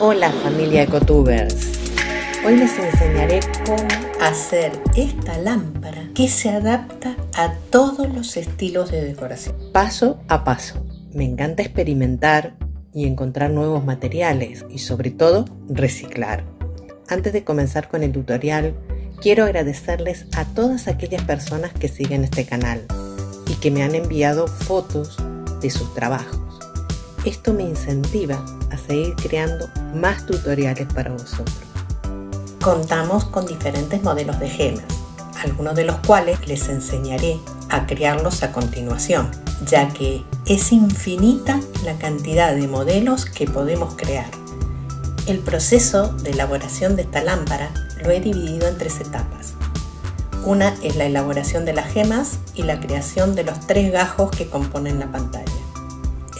Hola familia Ecotubers. Hoy les enseñaré cómo hacer esta lámpara que se adapta a todos los estilos de decoración. Paso a paso. Me encanta experimentar y encontrar nuevos materiales y sobre todo reciclar. Antes de comenzar con el tutorial, quiero agradecerles a todas aquellas personas que siguen este canal y que me han enviado fotos de sus trabajos. Esto me incentiva a seguir creando más tutoriales para vosotros. Contamos con diferentes modelos de gemas, algunos de los cuales les enseñaré a crearlos a continuación, ya que es infinita la cantidad de modelos que podemos crear. El proceso de elaboración de esta lámpara lo he dividido en tres etapas. Una es la elaboración de las gemas y la creación de los tres gajos que componen la pantalla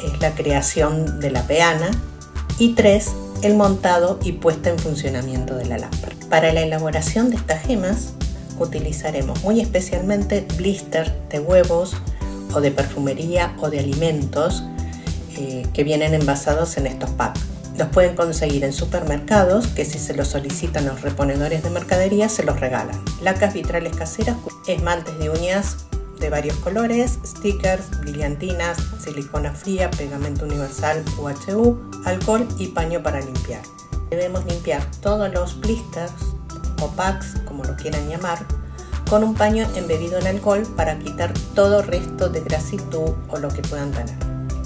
es la creación de la peana y 3. El montado y puesta en funcionamiento de la lámpara. Para la elaboración de estas gemas utilizaremos muy especialmente blister de huevos o de perfumería o de alimentos eh, que vienen envasados en estos packs. Los pueden conseguir en supermercados que si se los solicitan los reponedores de mercadería se los regalan. Lacas vitrales caseras, esmaltes de uñas de varios colores, stickers, brillantinas, silicona fría, pegamento universal UHU, alcohol y paño para limpiar. Debemos limpiar todos los blisters o packs, como lo quieran llamar, con un paño embebido en alcohol para quitar todo resto de grasitud o lo que puedan tener.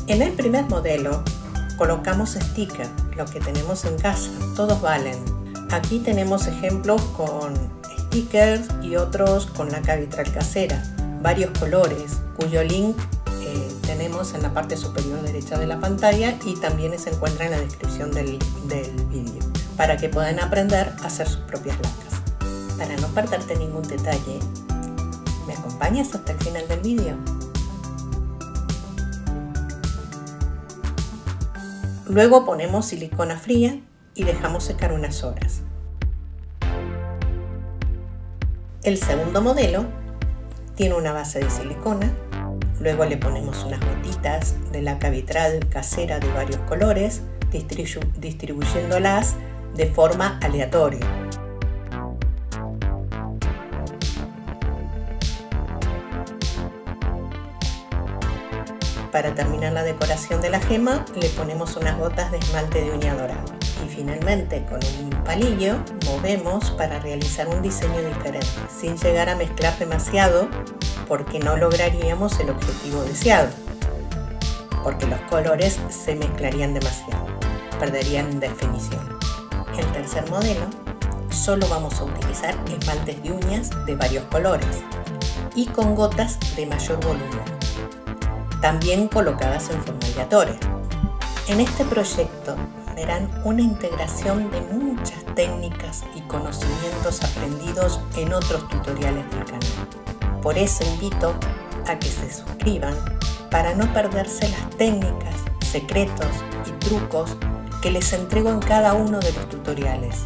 En el primer modelo colocamos stickers, lo que tenemos en casa, todos valen. Aquí tenemos ejemplos con stickers y otros con la vitral casera varios colores, cuyo link eh, tenemos en la parte superior derecha de la pantalla y también se encuentra en la descripción del, del vídeo, para que puedan aprender a hacer sus propias lacas. Para no perderte ningún detalle, ¿me acompañas hasta el final del vídeo? Luego ponemos silicona fría y dejamos secar unas horas. El segundo modelo tiene una base de silicona, luego le ponemos unas gotitas de laca vitral casera de varios colores, distribuyéndolas de forma aleatoria. Para terminar la decoración de la gema le ponemos unas gotas de esmalte de uña dorado y finalmente con un palillo movemos para realizar un diseño diferente sin llegar a mezclar demasiado porque no lograríamos el objetivo deseado porque los colores se mezclarían demasiado perderían definición. El tercer modelo solo vamos a utilizar esmaltes de uñas de varios colores y con gotas de mayor volumen también colocadas en forma aleatoria. En este proyecto verán una integración de muchas técnicas y conocimientos aprendidos en otros tutoriales del canal. Por eso invito a que se suscriban para no perderse las técnicas, secretos y trucos que les entrego en cada uno de los tutoriales.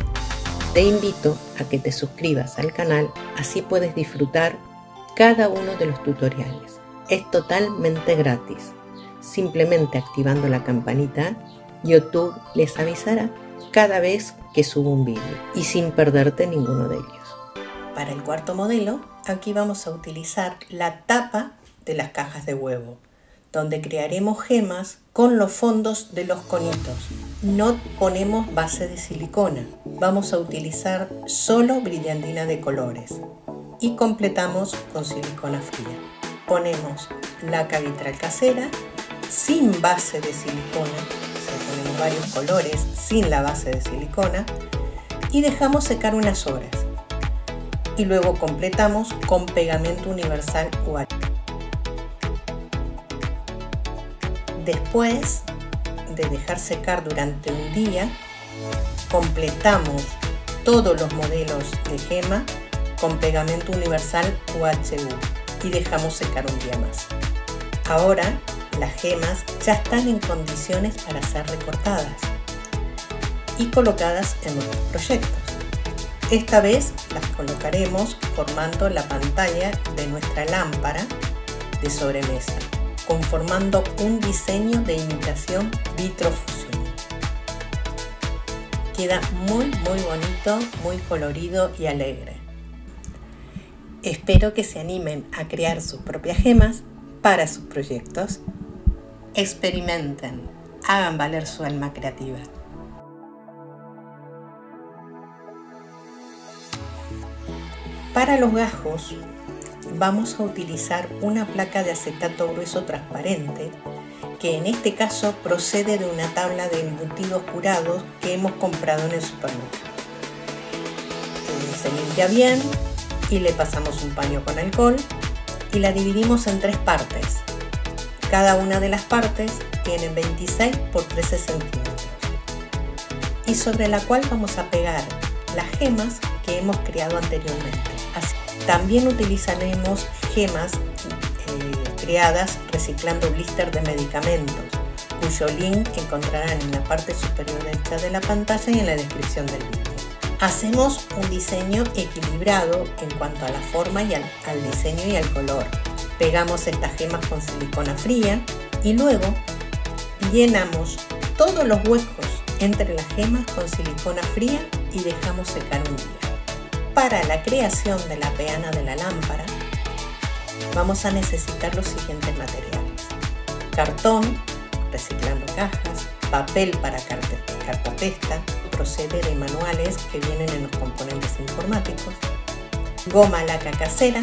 Te invito a que te suscribas al canal, así puedes disfrutar cada uno de los tutoriales. Es totalmente gratis, simplemente activando la campanita YouTube les avisará cada vez que subo un vídeo y sin perderte ninguno de ellos. Para el cuarto modelo, aquí vamos a utilizar la tapa de las cajas de huevo, donde crearemos gemas con los fondos de los conitos. No ponemos base de silicona, vamos a utilizar solo brillantina de colores y completamos con silicona fría. Ponemos la vitral casera sin base de silicona varios colores sin la base de silicona y dejamos secar unas horas. Y luego completamos con pegamento universal UH. Después de dejar secar durante un día, completamos todos los modelos de gema con pegamento universal UHU y dejamos secar un día más. Ahora las gemas ya están en condiciones para ser recortadas y colocadas en nuestros proyectos. Esta vez las colocaremos formando la pantalla de nuestra lámpara de sobremesa, conformando un diseño de imitación vitrofusión. queda muy muy bonito, muy colorido y alegre. Espero que se animen a crear sus propias gemas para sus proyectos. Experimenten, hagan valer su alma creativa. Para los gajos vamos a utilizar una placa de acetato grueso transparente que en este caso procede de una tabla de embutidos curados que hemos comprado en el supermercado. Se limpia bien y le pasamos un paño con alcohol y la dividimos en tres partes. Cada una de las partes tiene 26 por 13 centímetros y sobre la cual vamos a pegar las gemas que hemos creado anteriormente. también utilizaremos gemas creadas reciclando blister de medicamentos, cuyo link encontrarán en la parte superior derecha de la pantalla y en la descripción del vídeo. Hacemos un diseño equilibrado en cuanto a la forma y al diseño y al color. Pegamos estas gemas con silicona fría y luego llenamos todos los huecos entre las gemas con silicona fría y dejamos secar un día. Para la creación de la peana de la lámpara, vamos a necesitar los siguientes materiales. Cartón, reciclando cajas, papel para cartapesta, procede de manuales que vienen en los componentes informáticos, goma laca casera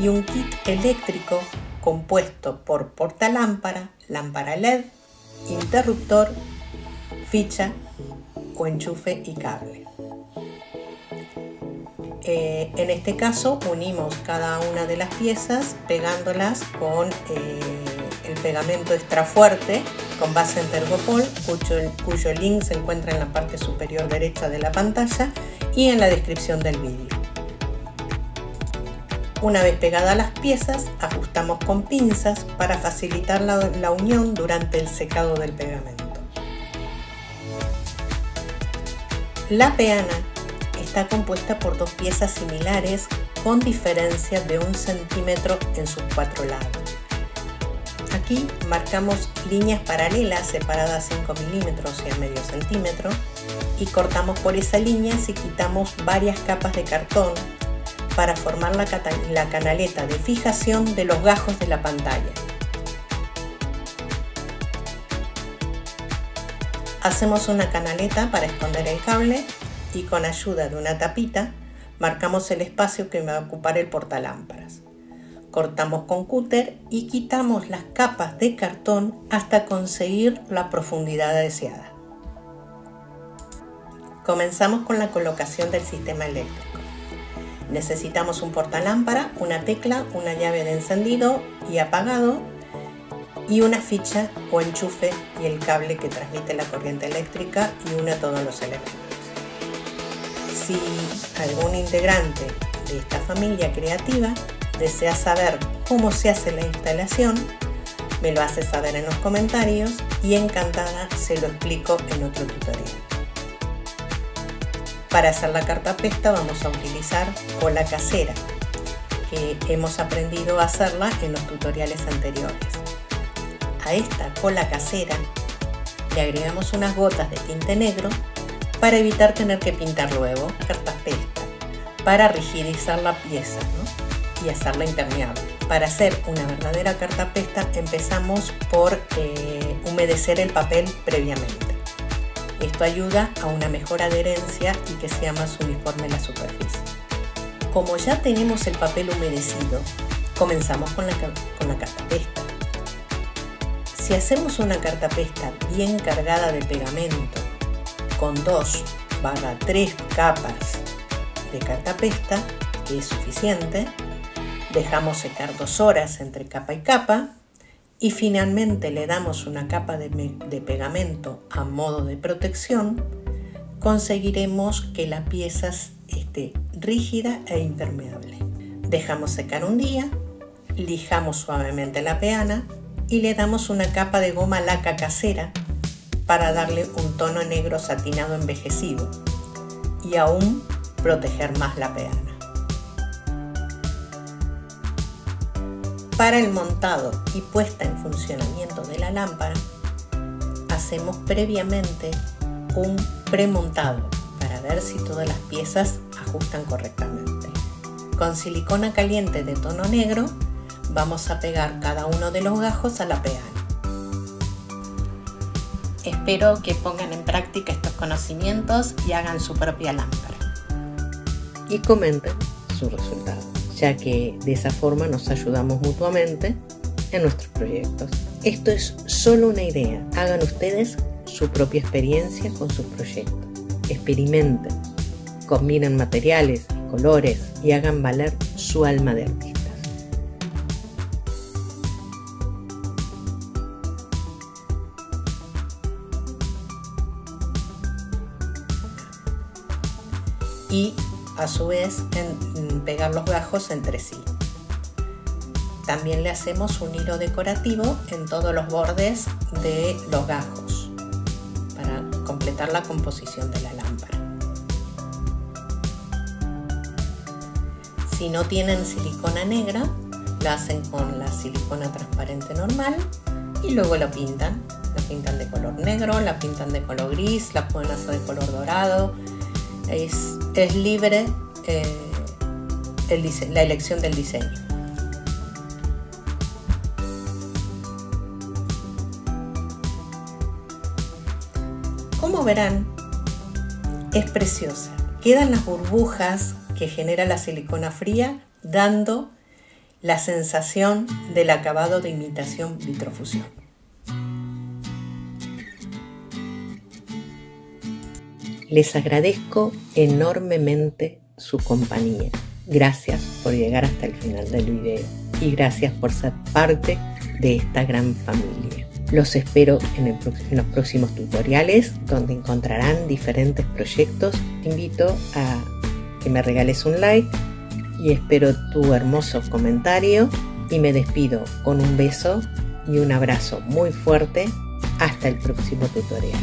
y un kit eléctrico compuesto por portalámpara, lámpara LED, interruptor, ficha o enchufe y cable. Eh, en este caso unimos cada una de las piezas pegándolas con eh, el pegamento extra fuerte con base en Tergopol cuyo, cuyo link se encuentra en la parte superior derecha de la pantalla y en la descripción del vídeo. Una vez pegadas las piezas, ajustamos con pinzas para facilitar la, unión durante el secado del pegamento. La peana está compuesta por dos piezas similares con diferencia de un centímetro en sus cuatro lados. Aquí marcamos líneas paralelas separadas 5 milímetros y a medio centímetro y cortamos por esa línea y quitamos varias capas de cartón para formar la, canaleta de fijación de los gajos de la pantalla. Hacemos una canaleta para esconder el cable y con ayuda de una tapita marcamos el espacio que va a ocupar el portalámparas. Cortamos con cúter y quitamos las capas de cartón hasta conseguir la profundidad deseada. Comenzamos con la colocación del sistema eléctrico. Necesitamos un portalámpara, una tecla, una llave de encendido y apagado y una ficha o enchufe y el cable que transmite la corriente eléctrica y une todos los elementos si algún integrante de esta familia creativa desea saber cómo se hace la instalación, me lo hace saber en los comentarios y encantada se lo explico en otro tutorial. Para hacer la cartapesta vamos a utilizar cola casera, que hemos aprendido a hacerla en los tutoriales anteriores. A esta cola casera le agregamos unas gotas de tinte negro para evitar tener que pintar luego cartapesta, para rigidizar la pieza y hacerla impermeable. Para hacer una verdadera cartapesta empezamos por eh, humedecer el papel previamente. Esto ayuda a una mejor adherencia y que sea más uniforme la superficie. Como ya tenemos el papel humedecido, comenzamos con la, con la cartapesta. Si hacemos una cartapesta bien cargada de pegamento con 2 barra 3 capas de cartapesta, que es suficiente. Dejamos secar dos horas entre capa y capa y finalmente le damos una capa de, de pegamento a modo de protección, conseguiremos que la pieza esté rígida e impermeable. Dejamos secar un día, lijamos suavemente la peana y le damos una capa de goma laca casera para darle un tono negro satinado envejecido y aún proteger más la peana. Para el montado y puesta en funcionamiento de la lámpara, hacemos previamente un premontado para ver si todas las piezas ajustan correctamente. Con silicona caliente de tono negro vamos a pegar cada uno de los gajos a la peana. Espero que pongan en práctica estos conocimientos y hagan su propia lámpara. Y comenten su resultado, ya que de esa forma nos ayudamos mutuamente en nuestros proyectos. Esto es solo una idea, hagan ustedes su propia experiencia con sus proyectos. Experimenten, combinen materiales, colores y hagan valer su alma de artistas. Y a su vez en pegar los gajos entre sí. También le hacemos un hilo decorativo en todos los bordes de los gajos para completar la composición de la lámpara. Si no tienen silicona negra, la hacen con la silicona transparente normal y luego la pintan. La pintan de color negro, la pintan de color gris, la pueden hacer de color dorado. Es, libre eh, la elección del diseño. Como verán, es preciosa. Quedan las burbujas que genera la silicona fría dando la sensación del acabado de imitación vitrofusión. Les agradezco enormemente su compañía. Gracias por llegar hasta el final del video y gracias por ser parte de esta gran familia. Los espero en, los próximos tutoriales donde encontrarán diferentes proyectos. Te invito a que me regales un like y espero tu hermoso comentario y me despido con un beso y un abrazo muy fuerte. Hasta el próximo tutorial.